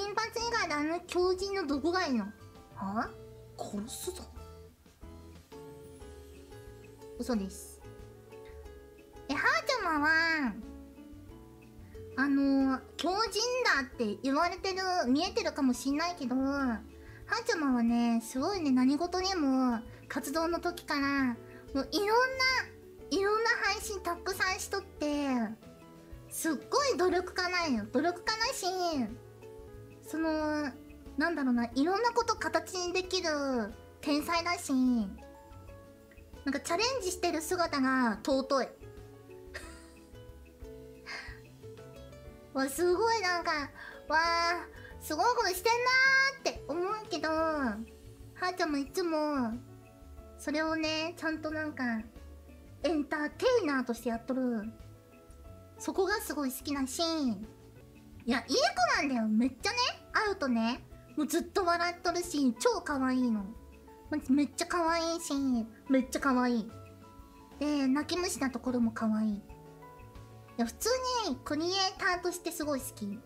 金髪以外であの狂人のどこがいいの？は？殺すぞ。嘘です。えはーちゃまはあのー、狂人だって言われてる見えてるかもしんないけどはーちゃまはねすごいね何事にも活動の時からもういろんないろんな配信たくさんしとってすっごい努力家なんよ。努力家なしそのなんだろうないろんなこと形にできる天才だしなんかチャレンジしてる姿が尊い。わすごいなんかわあすごいことしてんなーって思うけどはーちゃんもいつもそれをねちゃんとなんかエンターテイナーとしてやっとる。そこがすごい好きなシーン。いやいい子なんだよ。めっちゃねとねもうずっと笑っとるシーン超可愛いの。めっちゃ可愛いシーンめっちゃ可愛い。で泣き虫なところも可愛い。いや普通にクリエイターとしてすごい好き。